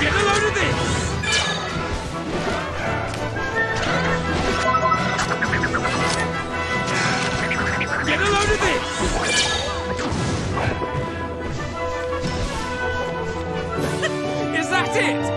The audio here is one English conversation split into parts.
Get a load of this! Get a load of this! Is that it?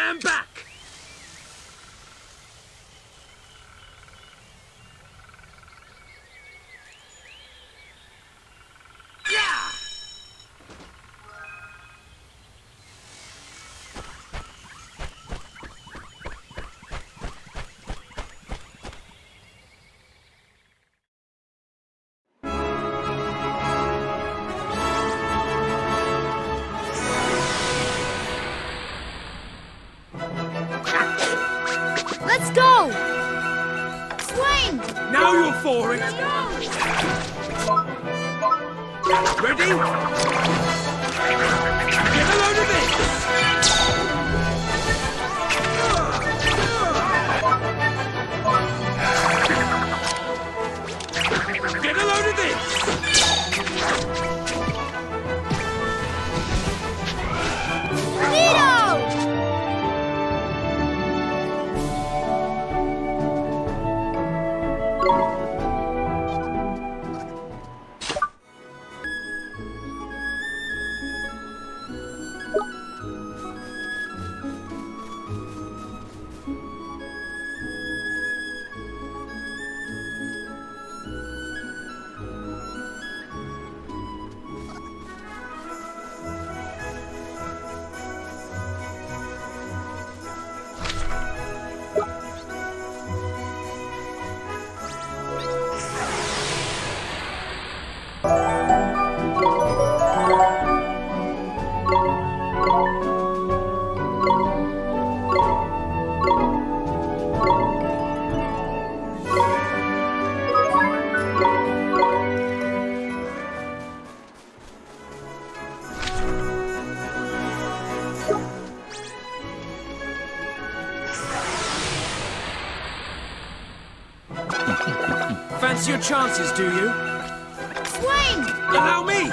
Stand back! Ready? Get a load of this! Chances, do you? Swing! Allow me!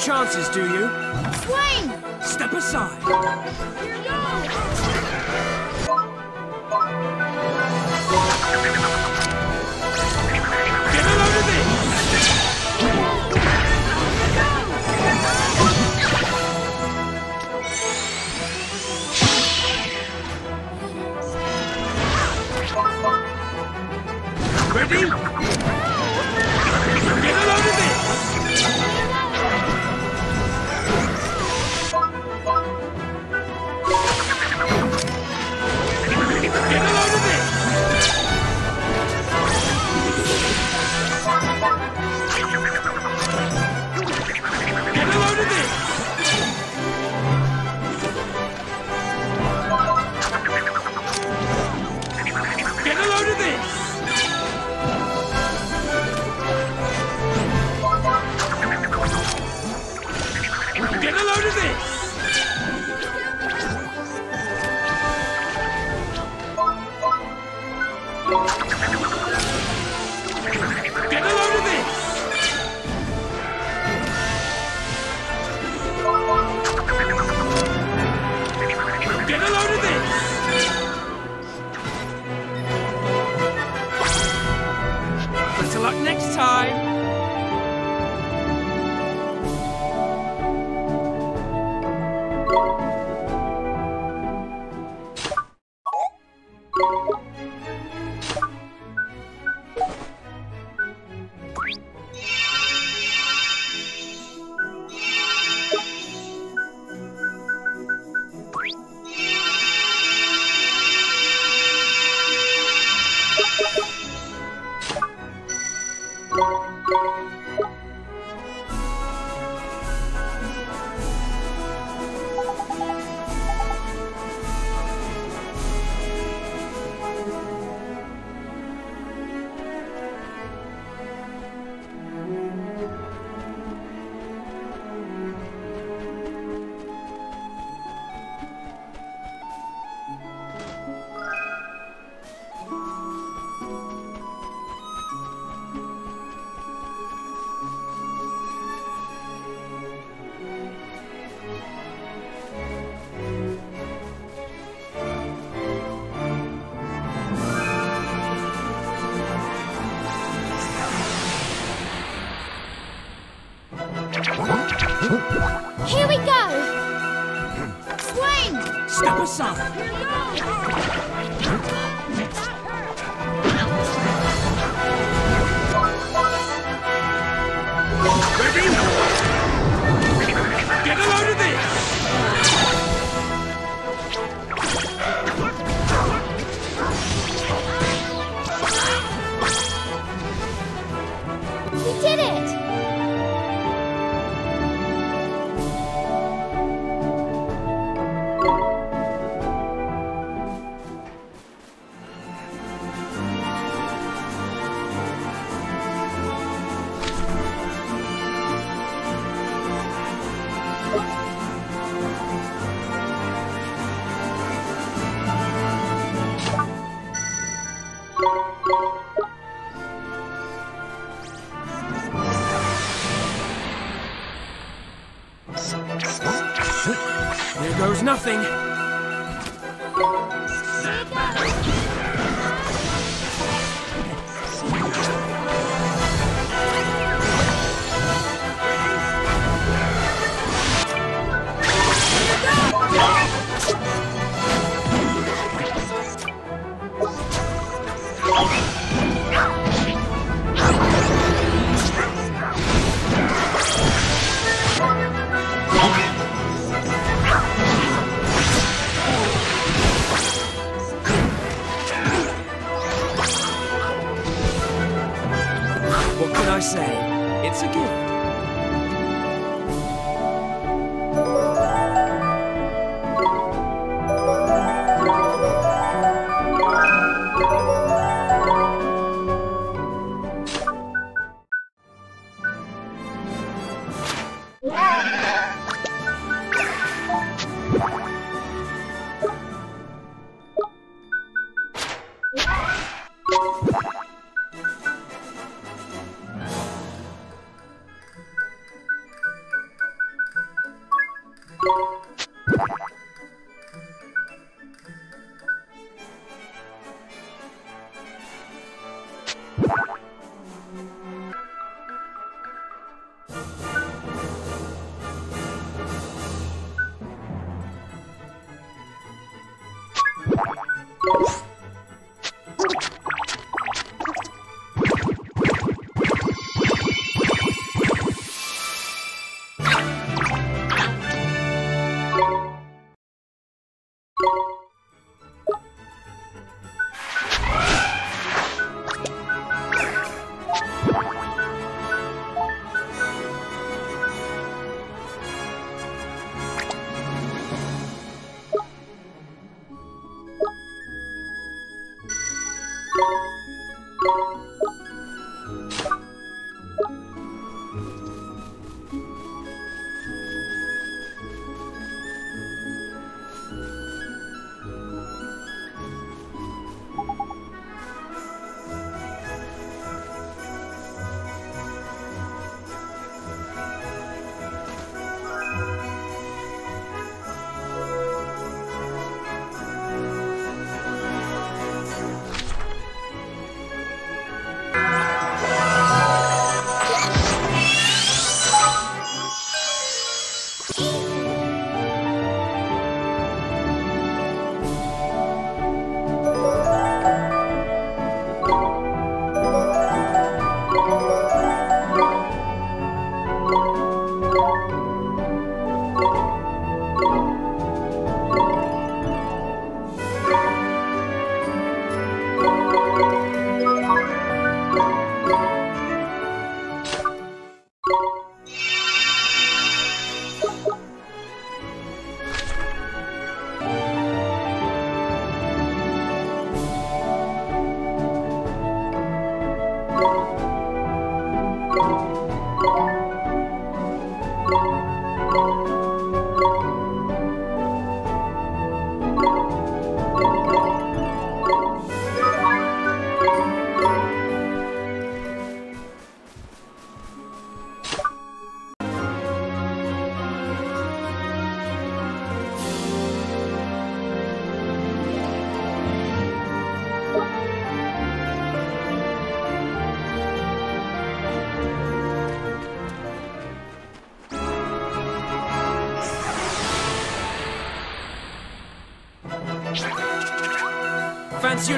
chances, do you? Swing! Step aside. Get of! Ready? Nothing.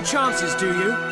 Chances, do you?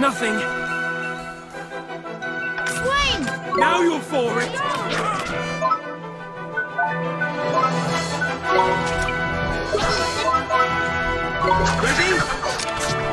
nothing. Swing! Now you're for it! No. Ready?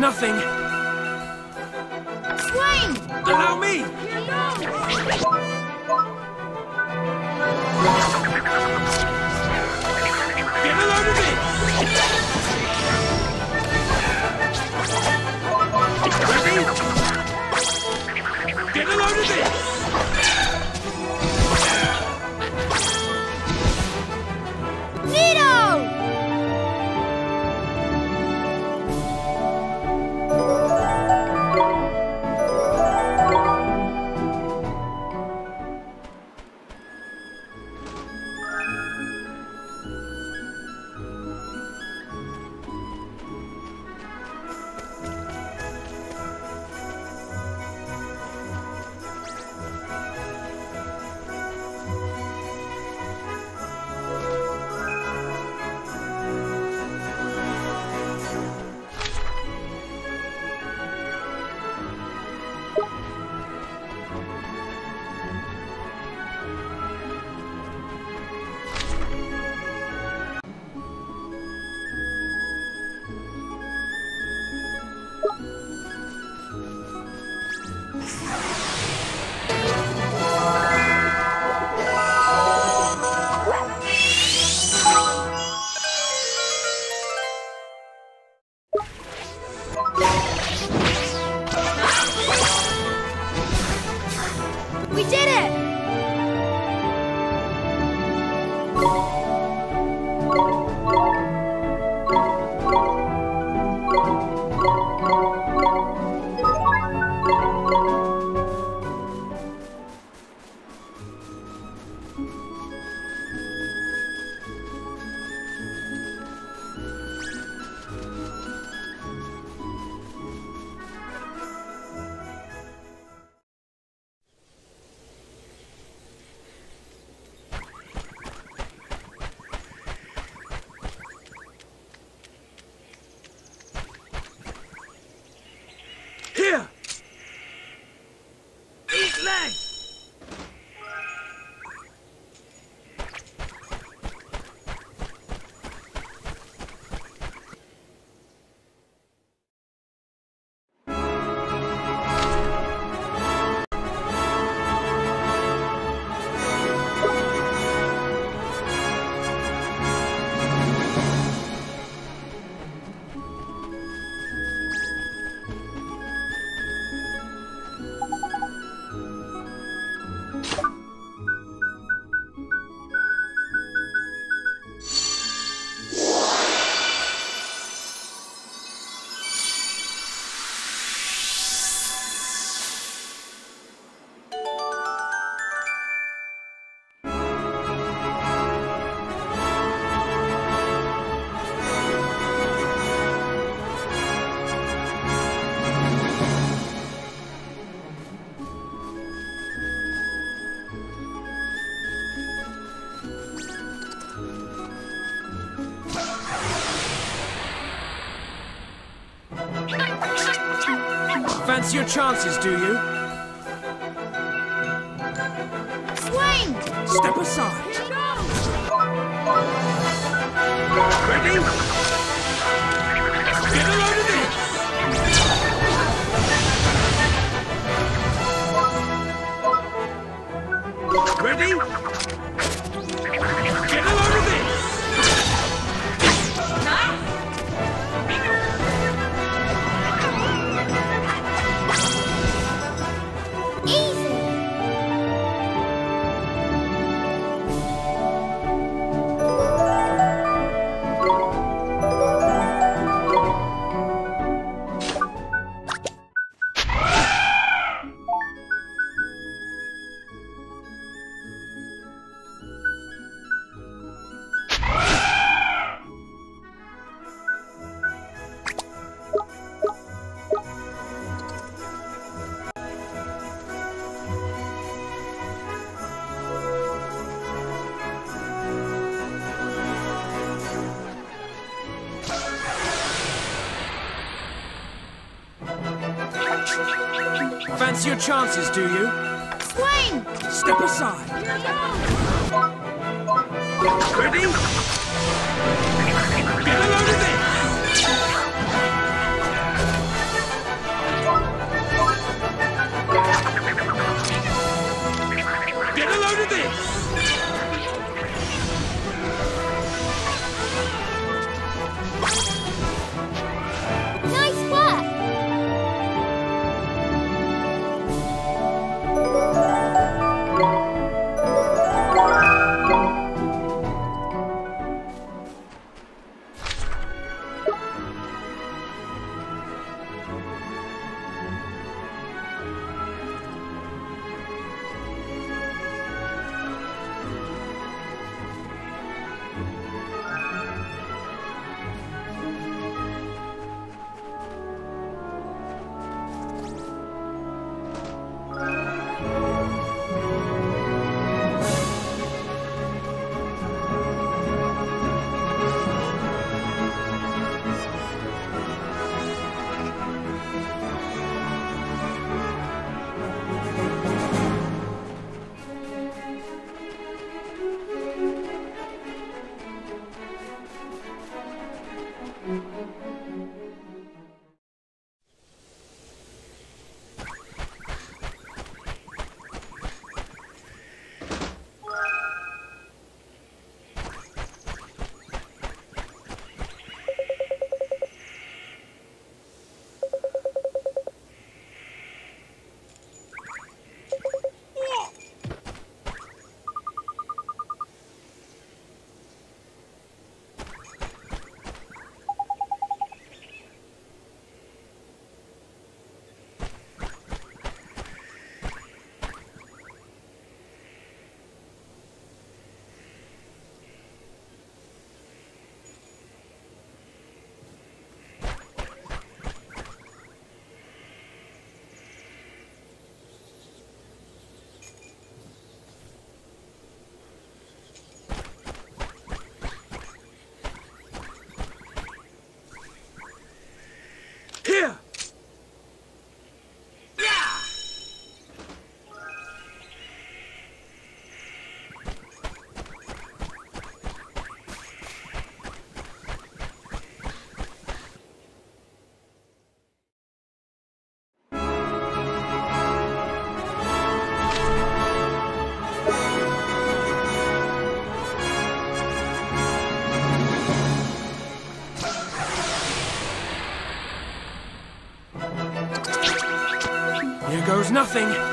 Nothing. Swing! Allow me! Get your chances, do you? Fancy your chances, do you? Swing! Step aside. Nothing.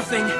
Nothing.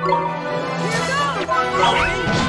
It's